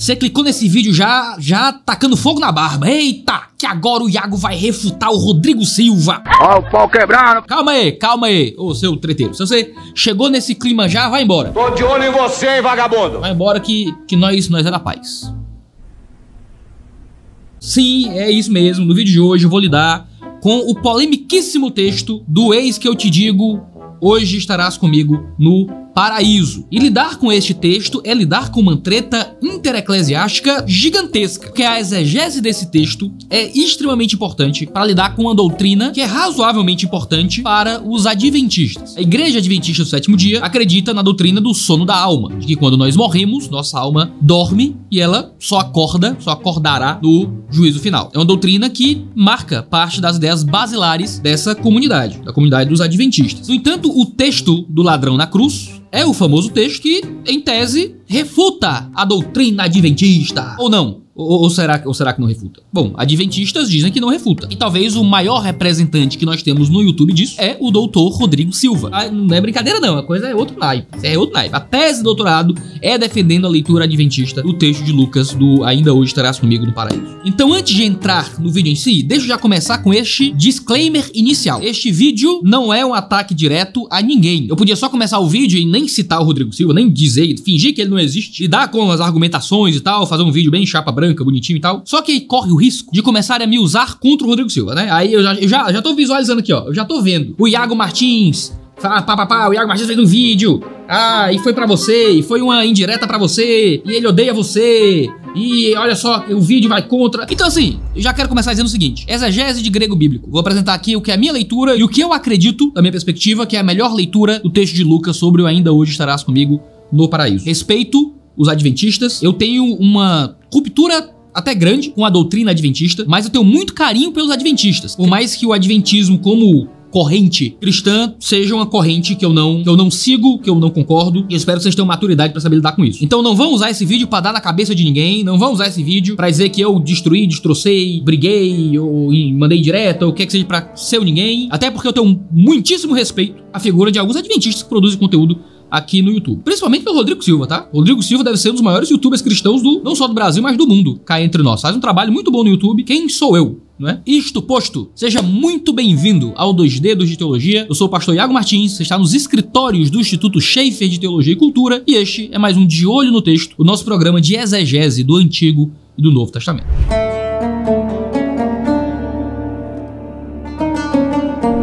Você clicou nesse vídeo já, já tacando fogo na barba. Eita, que agora o Iago vai refutar o Rodrigo Silva. Ó o pau quebrando. Calma aí, calma aí, ô seu treteiro. Se você chegou nesse clima já, vai embora. Tô de olho em você, hein, vagabundo. Vai embora que, que nós, nós é da paz. Sim, é isso mesmo. No vídeo de hoje eu vou lidar com o polemiquíssimo texto do ex que eu te digo, hoje estarás comigo no paraíso. E lidar com este texto é lidar com uma treta intereclesiástica gigantesca, porque a exegese desse texto é extremamente importante para lidar com uma doutrina que é razoavelmente importante para os adventistas. A igreja adventista do sétimo dia acredita na doutrina do sono da alma, de que quando nós morremos, nossa alma dorme e ela só acorda, só acordará no juízo final. É uma doutrina que marca parte das ideias basilares dessa comunidade, da comunidade dos adventistas. No entanto, o texto do ladrão na cruz é o famoso texto que, em tese, refuta a doutrina adventista. Ou não? Ou, ou, será, ou será que não refuta? Bom, adventistas dizem que não refuta. E talvez o maior representante que nós temos no YouTube disso é o doutor Rodrigo Silva. Ah, não é brincadeira, não. A coisa é outro naipe. É outro naipe. A tese de doutorado é defendendo a leitura adventista do texto de Lucas do Ainda Hoje Estarás Comigo no Paraíso. Então, antes de entrar no vídeo em si, deixa eu já começar com este disclaimer inicial. Este vídeo não é um ataque direto a ninguém. Eu podia só começar o vídeo e nem citar o Rodrigo Silva, nem dizer, fingir que ele não existe, lidar com as argumentações e tal, fazer um vídeo bem chapa branca branca, bonitinho e tal. Só que corre o risco de começar a me usar contra o Rodrigo Silva, né? Aí eu já, eu já, já tô visualizando aqui, ó. Eu já tô vendo. O Iago Martins. Pá, pá, pá, pá, o Iago Martins fez um vídeo. Ah, e foi para você, e foi uma indireta para você, e ele odeia você. E olha só, o vídeo vai contra. Então, assim, eu já quero começar dizendo o seguinte: exegese de grego bíblico. Vou apresentar aqui o que é a minha leitura e o que eu acredito, da minha perspectiva, que é a melhor leitura do texto de Lucas sobre o Ainda Hoje Estarás Comigo no Paraíso. Respeito os adventistas. Eu tenho uma ruptura até grande com a doutrina adventista, mas eu tenho muito carinho pelos adventistas. Por mais que o adventismo como corrente cristã seja uma corrente que eu não que eu não sigo, que eu não concordo, e espero que vocês tenham maturidade para saber lidar com isso. Então não vão usar esse vídeo para dar na cabeça de ninguém, não vão usar esse vídeo para dizer que eu destruí, destrocei, briguei ou mandei direto ou o que é que seja para ser ninguém, até porque eu tenho muitíssimo respeito à figura de alguns adventistas que produzem conteúdo aqui no YouTube. Principalmente pelo Rodrigo Silva, tá? Rodrigo Silva deve ser um dos maiores youtubers cristãos do não só do Brasil, mas do mundo, cá entre nós. Faz um trabalho muito bom no YouTube. Quem sou eu? Não é? Isto posto, seja muito bem-vindo ao Dois Dedos de Teologia. Eu sou o pastor Iago Martins, você está nos escritórios do Instituto Schaefer de Teologia e Cultura, e este é mais um De Olho no Texto, o nosso programa de exegese do Antigo e do Novo Testamento.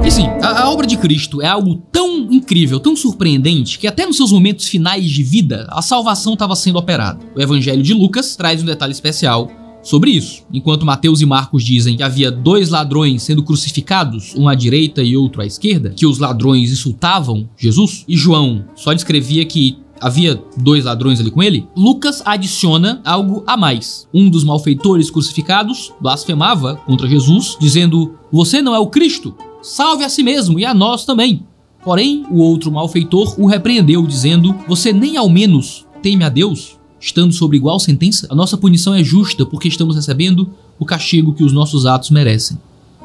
E sim, a, a, obra de Cristo é algo tão incrível, tão surpreendente, que até nos seus momentos finais de vida, a salvação estava sendo operada. O Evangelho de Lucas traz um detalhe especial sobre isso. Enquanto Mateus e Marcos dizem que havia dois ladrões sendo crucificados, um à direita e outro à esquerda, que os ladrões insultavam Jesus, e João só descrevia que havia dois ladrões ali com ele, Lucas adiciona algo a mais. Um dos malfeitores crucificados blasfemava contra Jesus, dizendo: Você não é o Cristo? salve a si mesmo e a nós também. Porém, o outro malfeitor o repreendeu, dizendo: Você nem ao menos teme a Deus, estando sob igual sentença? A nossa punição é justa, porque estamos recebendo o castigo que os nossos atos merecem.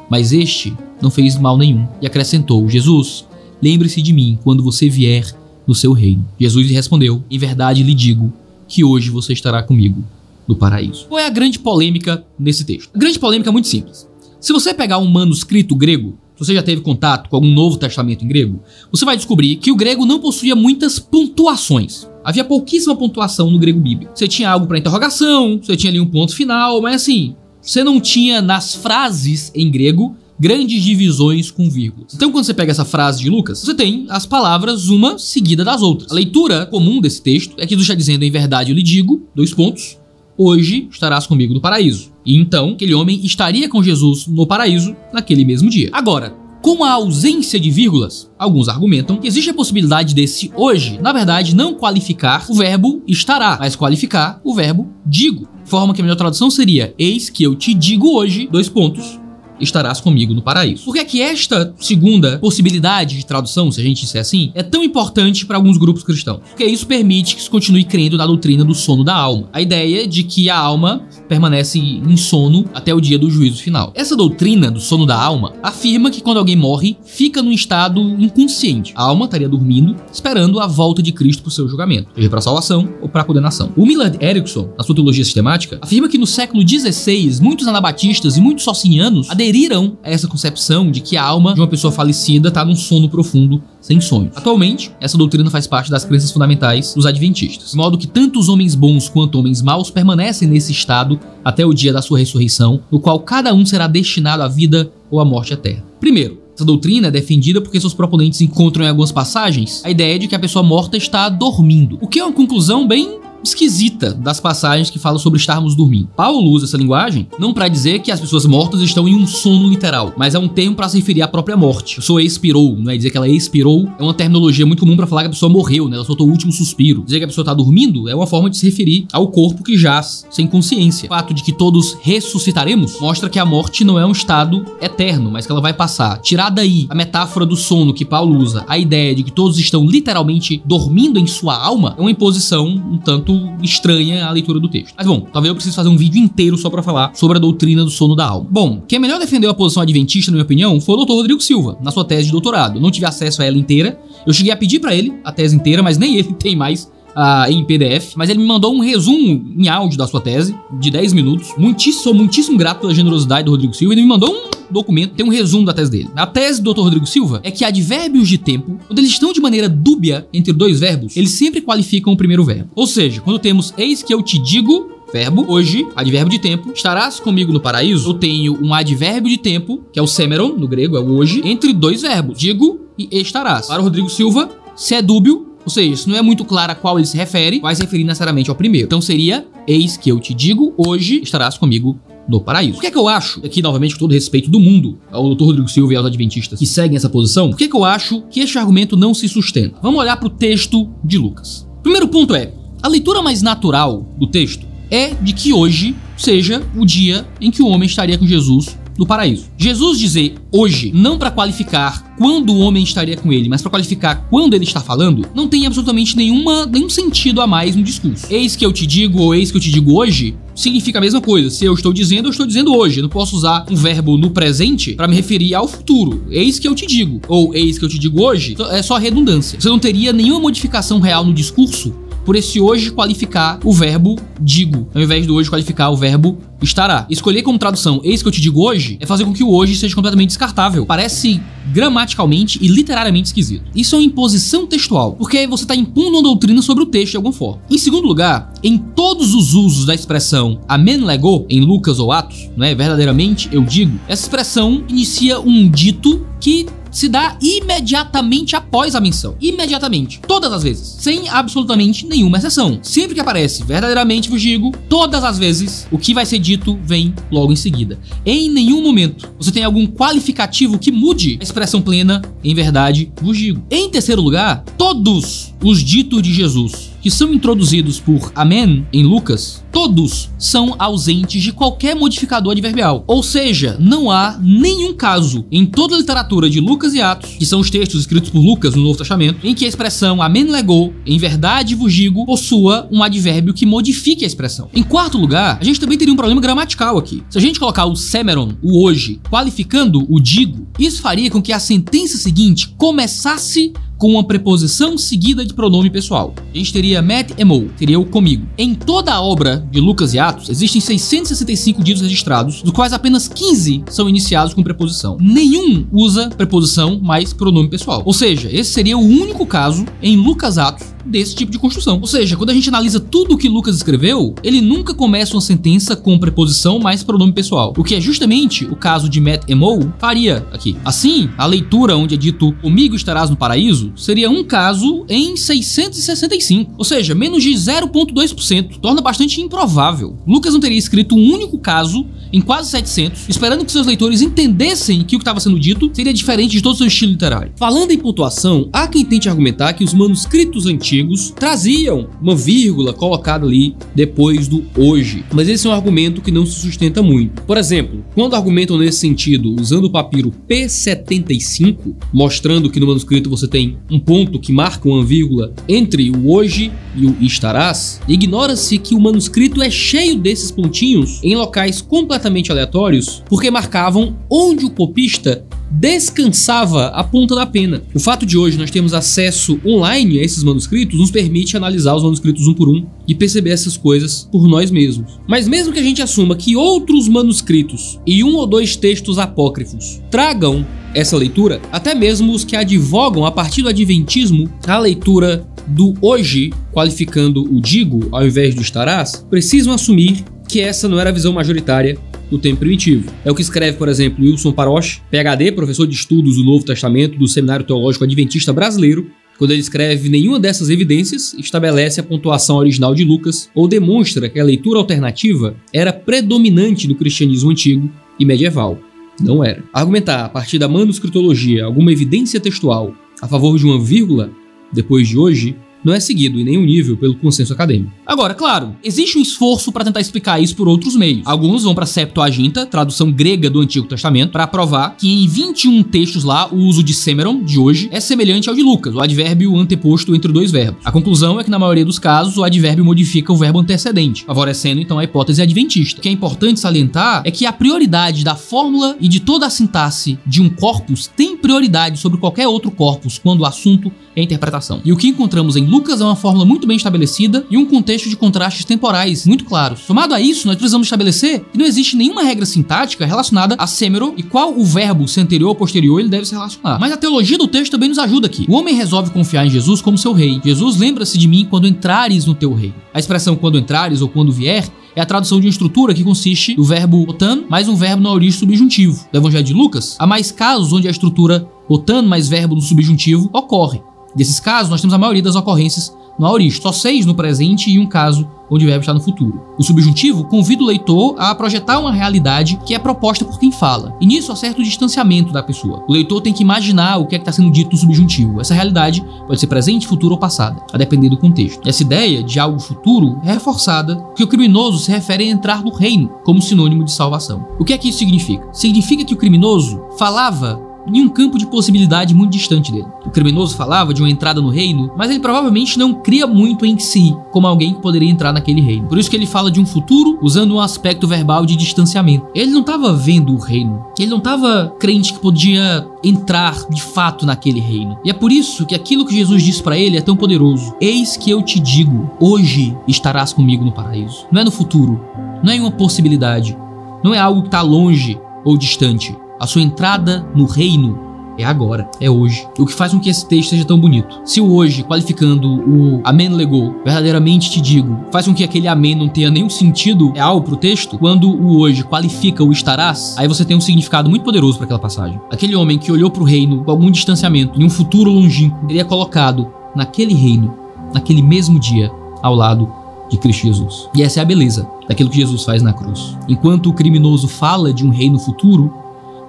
Mas este não fez mal nenhum. E acrescentou: Jesus, lembre-se de mim quando você vier no seu reino. Jesus lhe respondeu: Em verdade lhe digo que hoje você estará comigo no paraíso. Qual é a grande polêmica nesse texto? A grande polêmica é muito simples. Se você pegar um manuscrito grego, se você já teve contato com algum Novo Testamento em grego, você vai descobrir que o grego não possuía muitas pontuações. Havia pouquíssima pontuação no grego bíblico. Você tinha algo para interrogação, você tinha ali um ponto final, mas assim, você não tinha nas frases em grego grandes divisões com vírgulas. Então, quando você pega essa frase de Lucas, você tem as palavras uma seguida das outras. A leitura comum desse texto é que Jesus está dizendo, em verdade eu lhe digo, dois pontos, hoje estarás comigo no paraíso. E então, aquele homem estaria com Jesus no paraíso naquele mesmo dia. Agora, com a ausência de vírgulas, alguns argumentam que existe a possibilidade desse hoje, na verdade, não qualificar o verbo estará, mas qualificar o verbo digo. Forma que a melhor tradução seria: Eis que eu te digo hoje, dois pontos, estarás comigo no paraíso. Por que é que esta segunda possibilidade de tradução, se a gente disser assim, é tão importante para alguns grupos cristãos? Porque isso permite que se continue crendo na doutrina do sono da alma. A ideia de que a alma permanece em sono até o dia do juízo final. Essa doutrina do sono da alma afirma que quando alguém morre, fica num estado inconsciente. A alma estaria dormindo, esperando a volta de Cristo para o seu julgamento, seja para salvação ou para condenação. O Millard Erickson, na sua teologia sistemática, afirma que no século XVI, muitos anabatistas e muitos socinianos aderiram a essa concepção de que a alma de uma pessoa falecida está num sono profundo sem sonhos. Atualmente, essa doutrina faz parte das crenças fundamentais dos adventistas, de modo que tanto os homens bons quanto homens maus permanecem nesse estado até o dia da sua ressurreição, no qual cada um será destinado à vida ou à morte eterna. Primeiro, essa doutrina é defendida porque seus proponentes encontram em algumas passagens a ideia de que a pessoa morta está dormindo, o que é uma conclusão bem esquisita das passagens que falam sobre estarmos dormindo. Paulo usa essa linguagem não para dizer que as pessoas mortas estão em um sono literal, mas é um termo para se referir à própria morte. A pessoa expirou, não é dizer que ela expirou, é uma terminologia muito comum para falar que a pessoa morreu, né? Ela soltou o último suspiro. Dizer que a pessoa está dormindo é uma forma de se referir ao corpo que jaz sem consciência. O fato de que todos ressuscitaremos mostra que a morte não é um estado eterno, mas que ela vai passar. Tirar daí a metáfora do sono que Paulo usa, a ideia de que todos estão literalmente dormindo em sua alma, é uma imposição um tanto estranha a leitura do texto. Mas bom, talvez eu precise fazer um vídeo inteiro só para falar sobre a doutrina do sono da alma. Bom, quem melhor defendeu a posição adventista, na minha opinião, foi o Dr. Rodrigo Silva, na sua tese de doutorado. Eu não tive acesso a ela inteira. Eu cheguei a pedir para ele a tese inteira, mas nem ele tem mais Uh, em PDF, mas ele me mandou um resumo em áudio da sua tese, de 10 minutos. Muitíssimo, sou muitíssimo grato pela generosidade do Rodrigo Silva. Ele me mandou um documento, tem um resumo da tese dele. A tese do Dr. Rodrigo Silva é que advérbios de tempo, quando eles estão de maneira dúbia entre dois verbos, eles sempre qualificam o primeiro verbo. Ou seja, quando temos eis que eu te digo, verbo, hoje, advérbio de tempo, estarás comigo no paraíso, eu tenho um advérbio de tempo, que é o semeron, no grego, é o hoje, entre dois verbos, digo e estarás. Para o Rodrigo Silva, se é dúbio, ou seja, isso não é muito claro a qual ele se refere, vai se referir necessariamente ao primeiro. Então seria, eis que eu te digo, hoje estarás comigo no paraíso. Por que, é que eu acho, aqui novamente com todo respeito do mundo, ao Dr. Rodrigo Silva e aos adventistas que seguem essa posição, por que, é que eu acho que este argumento não se sustenta? Vamos olhar para o texto de Lucas. Primeiro ponto é, a leitura mais natural do texto é de que hoje seja o dia em que o homem estaria com Jesus no paraíso. Jesus dizer hoje, não para qualificar quando o homem estaria com ele, mas para qualificar quando ele está falando, não tem absolutamente nenhuma, nenhum sentido a mais no discurso. Eis que eu te digo ou eis que eu te digo hoje significa a mesma coisa. Se eu estou dizendo, eu estou dizendo hoje. Eu não posso usar um verbo no presente para me referir ao futuro. Eis que eu te digo ou eis que eu te digo hoje é só redundância. Você não teria nenhuma modificação real no discurso por esse hoje qualificar o verbo digo, ao invés do hoje qualificar o verbo estará. Escolher como tradução eis que eu te digo hoje é fazer com que o hoje seja completamente descartável. Parece gramaticalmente e literariamente esquisito. Isso é uma imposição textual, porque você está impondo uma doutrina sobre o texto de alguma forma. Em segundo lugar, em todos os usos da expressão amen lego, em Lucas ou Atos, não é verdadeiramente eu digo, essa expressão inicia um dito que se dá imediatamente após a menção. Imediatamente. Todas as vezes. Sem absolutamente nenhuma exceção. Sempre que aparece verdadeiramente digo, todas as vezes, o que vai ser dito vem logo em seguida. Em nenhum momento você tem algum qualificativo que mude a expressão plena, em verdade digo. Em terceiro lugar, todos os ditos de Jesus que são introduzidos por Amém em Lucas, todos são ausentes de qualquer modificador adverbial. Ou seja, não há nenhum caso em toda a literatura de Lucas e Atos, que são os textos escritos por Lucas no Novo Testamento, em que a expressão Amém legou, em verdade vos digo, possua um advérbio que modifique a expressão. Em quarto lugar, a gente também teria um problema gramatical aqui. Se a gente colocar o semeron, o hoje, qualificando o digo, isso faria com que a sentença seguinte começasse com uma preposição seguida de pronome pessoal. A gente teria met emo, seria o comigo. Em toda a obra de Lucas e Atos, existem 665 ditos registrados, dos quais apenas 15 são iniciados com preposição. Nenhum usa preposição mais pronome pessoal. Ou seja, esse seria o único caso em Lucas Atos desse tipo de construção. Ou seja, quando a gente analisa tudo o que Lucas escreveu, ele nunca começa uma sentença com preposição mais pronome pessoal, o que é justamente o caso de Matt Emo faria aqui. Assim, a leitura onde é dito comigo estarás no paraíso seria um caso em 665, ou seja, menos de 0,2%, torna bastante improvável. Lucas não teria escrito um único caso em quase 700, esperando que seus leitores entendessem que o que estava sendo dito seria diferente de todo o seu estilo literário. Falando em pontuação, há quem tente argumentar que os manuscritos antigos antigos traziam uma vírgula colocada ali depois do hoje. Mas esse é um argumento que não se sustenta muito. Por exemplo, quando argumentam nesse sentido usando o papiro P75, mostrando que no manuscrito você tem um ponto que marca uma vírgula entre o hoje e o estarás, ignora-se que o manuscrito é cheio desses pontinhos em locais completamente aleatórios porque marcavam onde o copista descansava a ponta da pena. O fato de hoje nós termos acesso online a esses manuscritos nos permite analisar os manuscritos um por um e perceber essas coisas por nós mesmos. Mas mesmo que a gente assuma que outros manuscritos e um ou dois textos apócrifos tragam essa leitura, até mesmo os que advogam a partir do adventismo a leitura do hoje, qualificando o digo ao invés do estarás, precisam assumir que essa não era a visão majoritária do tempo primitivo. É o que escreve, por exemplo, Wilson Paroche, PhD, professor de estudos do Novo Testamento do Seminário Teológico Adventista Brasileiro, quando ele escreve nenhuma dessas evidências estabelece a pontuação original de Lucas ou demonstra que a leitura alternativa era predominante no cristianismo antigo e medieval. Não era. Argumentar a partir da manuscritologia alguma evidência textual a favor de uma vírgula depois de hoje não é seguido em nenhum nível pelo consenso acadêmico. Agora, claro, existe um esforço para tentar explicar isso por outros meios. Alguns vão para Septuaginta, tradução grega do Antigo Testamento, para provar que em 21 textos lá o uso de semeron de hoje é semelhante ao de Lucas, o advérbio anteposto entre dois verbos. A conclusão é que na maioria dos casos o advérbio modifica o verbo antecedente, favorecendo então a hipótese adventista. O que é importante salientar é que a prioridade da fórmula e de toda a sintaxe de um corpus tem prioridade sobre qualquer outro corpus quando o assunto é interpretação. E o que encontramos em Lucas é uma fórmula muito bem estabelecida e um contexto de contrastes temporais muito claros. Somado a isso, nós precisamos estabelecer que não existe nenhuma regra sintática relacionada a semero e qual o verbo, se anterior ou posterior, ele deve se relacionar. Mas a teologia do texto também nos ajuda aqui. O homem resolve confiar em Jesus como seu rei. Jesus lembra-se de mim quando entrares no teu reino. A expressão quando entrares ou quando vier é a tradução de uma estrutura que consiste do verbo otan mais um verbo no aorista subjuntivo. Do Evangelho de Lucas, há mais casos onde a estrutura otan mais verbo no subjuntivo ocorre. Desses casos, nós temos a maioria das ocorrências no aorista, só seis no presente e um caso onde o verbo está no futuro. O subjuntivo convida o leitor a projetar uma realidade que é proposta por quem fala, e nisso há certo distanciamento da pessoa. O leitor tem que imaginar o que é que está sendo dito no subjuntivo. Essa realidade pode ser presente, futuro ou passada, a depender do contexto. Essa ideia de algo futuro é reforçada porque o criminoso se refere a entrar no reino como sinônimo de salvação. O que é que isso significa? Significa que o criminoso falava em um campo de possibilidade muito distante dele. O criminoso falava de uma entrada no reino, mas ele provavelmente não cria muito em si como alguém que poderia entrar naquele reino. Por isso que ele fala de um futuro usando um aspecto verbal de distanciamento. Ele não estava vendo o reino, ele não estava crente que podia entrar de fato naquele reino. E é por isso que aquilo que Jesus disse para ele é tão poderoso. Eis que eu te digo, hoje estarás comigo no paraíso. Não é no futuro, não é uma possibilidade, não é algo que está longe ou distante. A sua entrada no reino é agora, é hoje. O que faz com que esse texto seja tão bonito. Se o hoje, qualificando o amém legou, verdadeiramente te digo, faz com que aquele amém não tenha nenhum sentido real pro texto, quando o hoje qualifica o estarás, aí você tem um significado muito poderoso para aquela passagem. Aquele homem que olhou pro reino com algum distanciamento, em um futuro longínquo, ele é colocado naquele reino, naquele mesmo dia, ao lado de Cristo Jesus. E essa é a beleza daquilo que Jesus faz na cruz. Enquanto o criminoso fala de um reino futuro,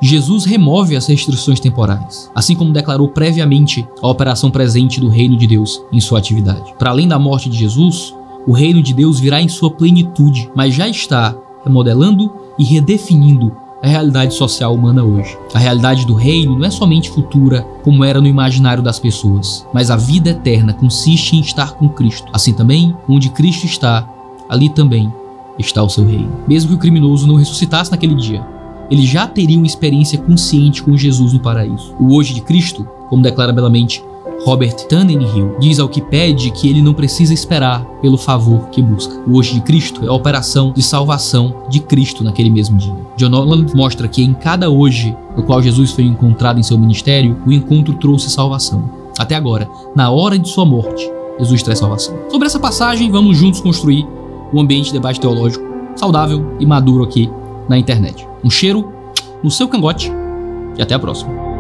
Jesus remove as restrições temporais, assim como declarou previamente a operação presente do reino de Deus em sua atividade. Para além da morte de Jesus, o reino de Deus virá em sua plenitude, mas já está remodelando e redefinindo a realidade social humana hoje. A realidade do reino não é somente futura, como era no imaginário das pessoas, mas a vida eterna consiste em estar com Cristo. Assim também, onde Cristo está, ali também está o seu reino. Mesmo que o criminoso não ressuscitasse naquele dia, ele já teria uma experiência consciente com Jesus no paraíso. O hoje de Cristo, como declara belamente Robert Tannenhill, diz ao que pede que ele não precisa esperar pelo favor que busca. O hoje de Cristo é a operação de salvação de Cristo naquele mesmo dia. John Nolan mostra que em cada hoje no qual Jesus foi encontrado em seu ministério, o encontro trouxe salvação. Até agora, na hora de sua morte, Jesus traz salvação. Sobre essa passagem, vamos juntos construir um ambiente de debate teológico saudável e maduro aqui na internet. Um cheiro no seu cangote e até a próxima.